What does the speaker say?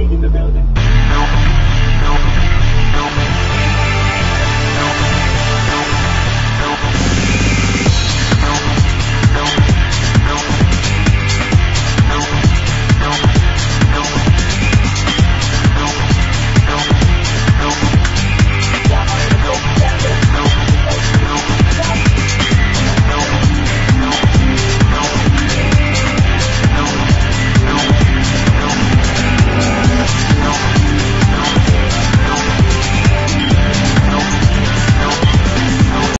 in the building.